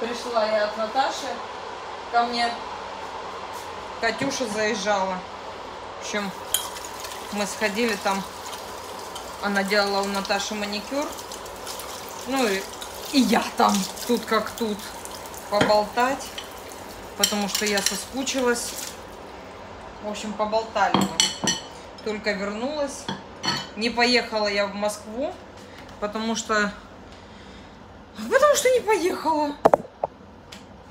пришла я от Наташи ко мне. Катюша заезжала. В общем, мы сходили там. Она делала у Наташи маникюр. Ну и, и я там, тут как тут, поболтать. Потому что я соскучилась. В общем, поболтали мы. Только вернулась. Не поехала я в Москву, потому что... Потому что не поехала.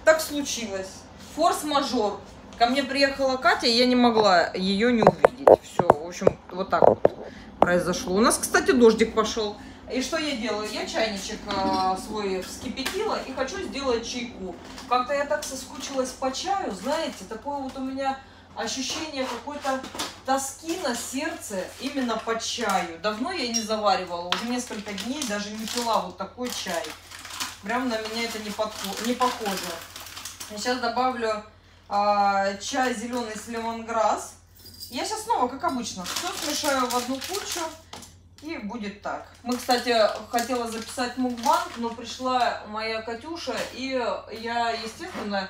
Так случилось. Форс-мажор. Ко мне приехала Катя, и я не могла ее не увидеть. Все, в общем, вот так вот произошло. У нас, кстати, дождик пошел. И что я делаю? Я чайничек э, свой вскипятила и хочу сделать чайку. Как-то я так соскучилась по чаю, знаете, такое вот у меня ощущение какой-то тоски на сердце именно по чаю. Давно я не заваривала, уже несколько дней даже не пила вот такой чай. Прям на меня это не, подхо- не похоже. Сейчас добавлю а, чай зеленый с лемонграсс. Я сейчас снова, как обычно, все смешаю в одну кучу. И будет так. Мы, кстати, хотела записать мукбанк, но пришла моя Катюша, и я, естественно,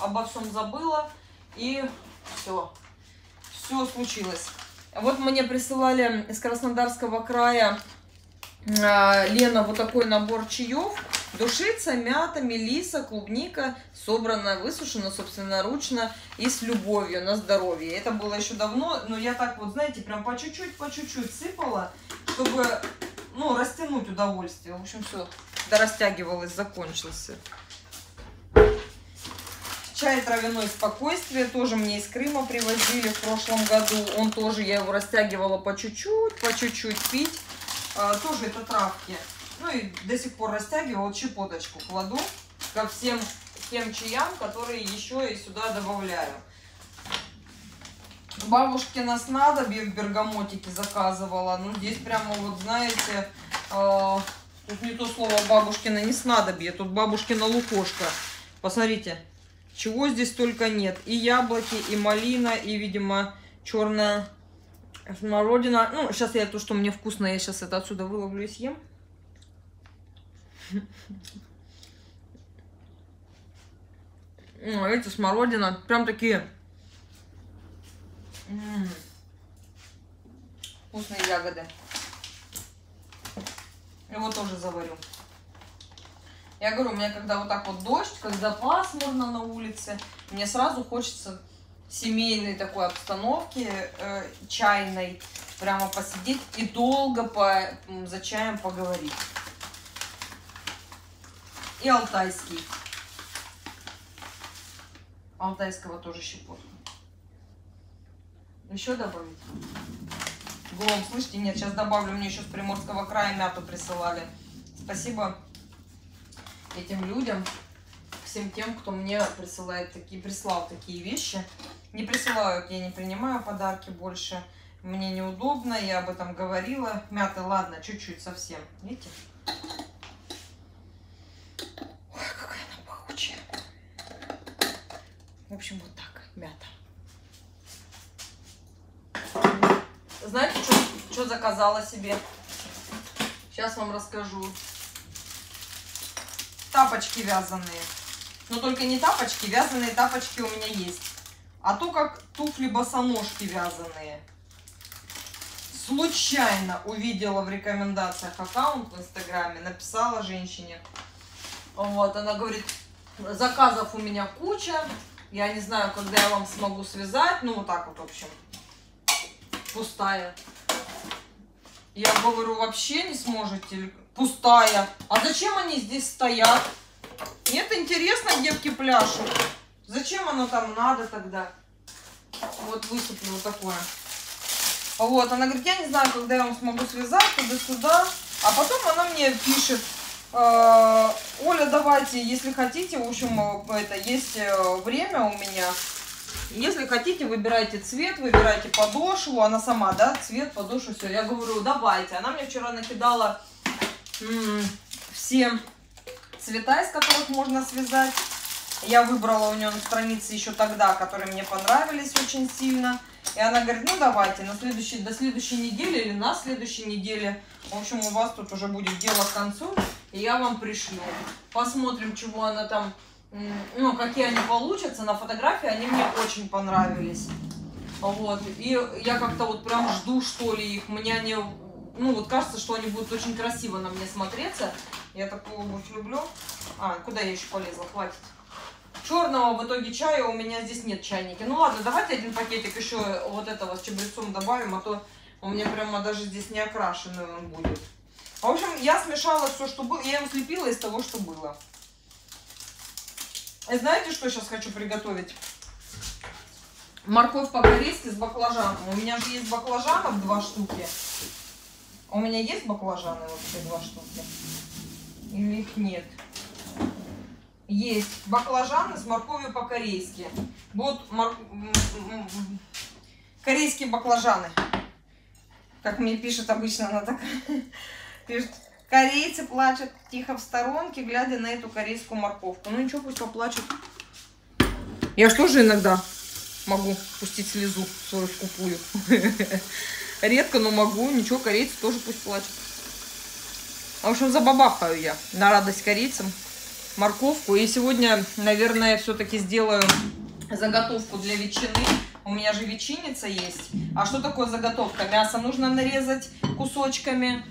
обо всем забыла. И все. Все случилось. Вот мне присылали из Краснодарского края а, Лена вот такой набор чаев. Душица, мята, мелиса, клубника, собрана, высушена собственноручно и с любовью на здоровье. Это было еще давно, но я так вот, знаете, прям по чуть-чуть, по чуть-чуть сыпала, чтобы, ну, растянуть удовольствие. В общем, все, да растягивалось, закончился. Чай травяной спокойствие тоже мне из Крыма привозили в прошлом году. Он тоже, я его растягивала по чуть-чуть, по чуть-чуть пить. А, тоже это травки. Ну и до сих пор растягивала, чепоточку кладу ко всем тем чаям, которые еще и сюда добавляю. Бабушкина снадобье в бергамотике заказывала. Ну, здесь прямо вот, знаете, э, тут не то слово бабушкина, не снадобье, тут бабушкина лукошка. Посмотрите, чего здесь только нет. И яблоки, и малина, и, видимо, черная смородина. Ну, сейчас я то, что мне вкусно, я сейчас это отсюда выловлю и съем. Эти смородина, прям такие вкусные ягоды. Его тоже заварю. Я говорю, у меня когда вот так вот дождь, когда пасмурно на улице, мне сразу хочется семейной такой обстановки, э, чайной, прямо посидеть и долго по, за чаем поговорить. И алтайский. Алтайского тоже щепотку. Еще добавить? Глом, слышите? Нет, сейчас добавлю. Мне еще с Приморского края мяту присылали. Спасибо этим людям, всем тем, кто мне присылает такие, прислал такие вещи. Не присылают, я не принимаю подарки больше. Мне неудобно, я об этом говорила. Мяты, ладно, чуть-чуть совсем. Видите? В общем, вот так, мята. Знаете, что заказала себе? Сейчас вам расскажу. Тапочки вязаные. Но только не тапочки, вязаные тапочки у меня есть. А то как туфли босоножки вязаные. Случайно увидела в рекомендациях аккаунт в инстаграме, написала женщине. Вот, она говорит, заказов у меня куча, я не знаю, когда я вам смогу связать. Ну, вот так вот, в общем. Пустая. Я говорю, вообще не сможете. Пустая. А зачем они здесь стоят? Нет, интересно, девки пляшут. Зачем оно там надо тогда? Вот высыплю вот такое. Вот, она говорит, я не знаю, когда я вам смогу связать, туда-сюда. А потом она мне пишет, Оля, давайте, если хотите, в общем, э, это есть э, время у меня. Если хотите, выбирайте цвет, выбирайте подошву. Она сама, да, цвет, подошву, все. Я говорю, давайте. Она мне вчера накидала все цвета, из которых можно связать. Я выбрала у нее на странице еще тогда, которые мне понравились очень сильно. И она говорит, ну давайте, на следующей, до следующей недели или на следующей неделе. В общем, у вас тут уже будет дело к концу. и я вам пришлю. Посмотрим, чего она там, ну, какие они получатся. На фотографии они мне очень понравились. Вот, и я как-то вот прям жду, что ли, их. Мне они, ну, вот кажется, что они будут очень красиво на мне смотреться. Я такую обувь люблю. А, куда я еще полезла? Хватит. Черного в итоге чая у меня здесь нет чайники. Ну ладно, давайте один пакетик еще вот этого с чабрецом добавим, а то у меня прямо даже здесь не окрашенный он будет. В общем, я смешала все, что было. Я его слепила из того, что было. И знаете, что сейчас хочу приготовить? Морковь по-корейски с баклажаном. У меня же есть баклажанов два штуки. У меня есть баклажаны вообще два штуки? Или их нет? Есть баклажаны с морковью по-корейски. Вот мор... корейские баклажаны. Как мне пишет обычно, она так пишет. Корейцы плачут тихо в сторонке, глядя на эту корейскую морковку. Ну ничего, пусть поплачут. Я что же иногда могу пустить слезу свою скупую. Редко, но могу. Ничего, корейцы тоже пусть плачут. В общем, забабахаю я на радость корейцам морковку. И сегодня, наверное, все-таки сделаю заготовку для ветчины. У меня же ветчинница есть. А что такое заготовка? Мясо нужно нарезать кусочками.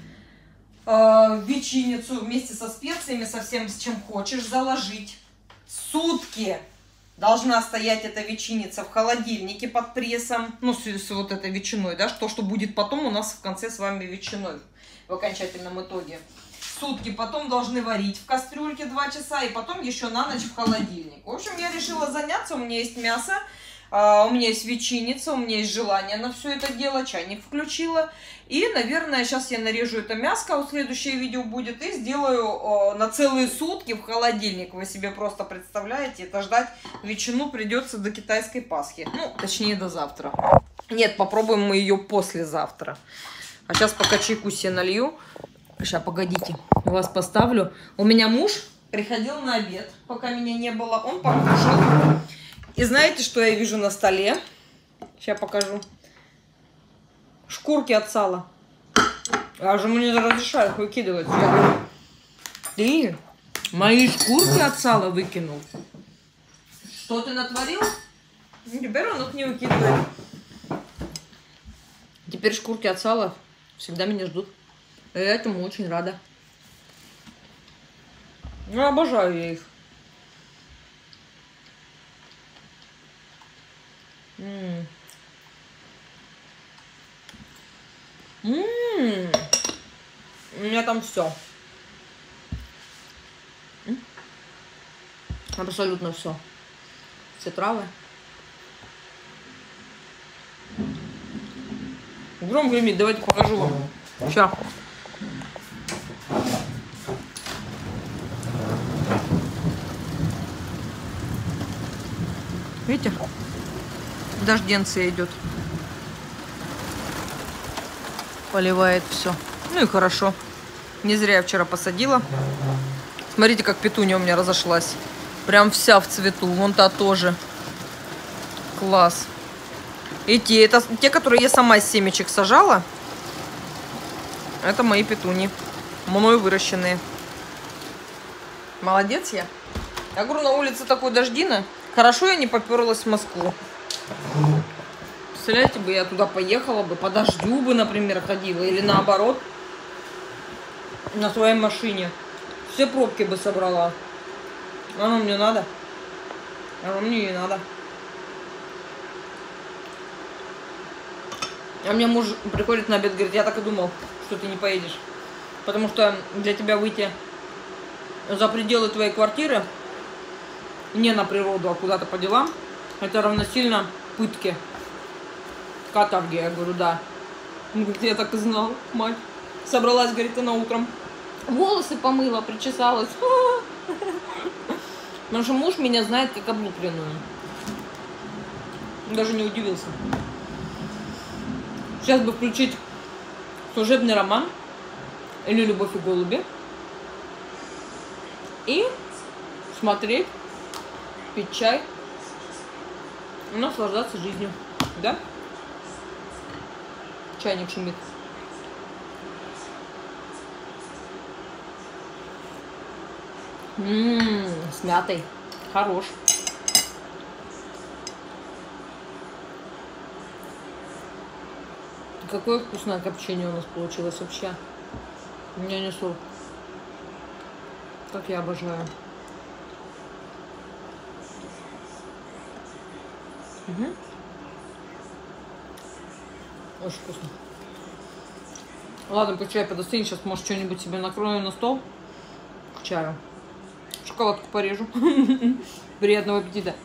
Э, ветчинницу вместе со специями, со всем, с чем хочешь, заложить. Сутки должна стоять эта ветчинница в холодильнике под прессом. Ну, с, с вот этой ветчиной, да, что, что будет потом у нас в конце с вами ветчиной в окончательном итоге сутки, потом должны варить в кастрюльке 2 часа, и потом еще на ночь в холодильник. В общем, я решила заняться, у меня есть мясо, Uh, у меня есть ветчинница, у меня есть желание на все это дело, чайник включила. И, наверное, сейчас я нарежу это мяско, вот следующее видео будет, и сделаю на целые сутки в холодильник. Вы себе просто представляете, это ждать ветчину придется до китайской Пасхи. Ну, точнее, до завтра. Нет, попробуем мы ее послезавтра. А сейчас пока чайку себе налью. Сейчас, погодите, вас поставлю. У меня муж приходил на обед, пока меня не было. Он покушал. И знаете, что я вижу на столе? Сейчас покажу. Шкурки от сала. Я же мне разрешают выкидывать. Я говорю, ты мои шкурки от сала выкинул. Что ты натворил? Теперь он их не выкидывает. Теперь шкурки от сала всегда меня ждут. И я этому очень рада. Ну, обожаю я их. Ммм. Ммм. У меня там все. Абсолютно все. Все травы. Гром гремит, давайте покажу вам. Сейчас. Видите? Дожденция идет. Поливает все. Ну и хорошо. Не зря я вчера посадила. Смотрите, как петуния у меня разошлась. Прям вся в цвету. Вон та тоже. Класс. Эти, это те, которые я сама из семечек сажала. Это мои петуни. Мною выращенные. Молодец я. Я говорю, на улице такой дождина. Хорошо я не поперлась в Москву. Представляете бы, я туда поехала бы, по дождю бы, например, ходила. Или наоборот, на своей машине. Все пробки бы собрала. Оно мне надо. Оно мне не надо. А мне муж приходит на обед, говорит, я так и думал, что ты не поедешь. Потому что для тебя выйти за пределы твоей квартиры не на природу, а куда-то по делам, это равносильно пытке. Каторги, я говорю, да. Он говорит, я так и знал, мать. Собралась, говорит, она утром. Волосы помыла, причесалась. Потому что муж меня знает как облупленную. Даже не удивился. Сейчас бы включить служебный роман или любовь и голуби и смотреть пить чай и наслаждаться жизнью. Да? Чайник шумит. Ммм, с мятой. Хорош. Какое вкусное копчение у нас получилось вообще. Не несу. Как я обожаю. Угу. Очень вкусно. Ладно, пусть чай подостынет. Сейчас, может, что-нибудь себе накрою на стол к чаю. Шоколадку порежу. Приятного аппетита.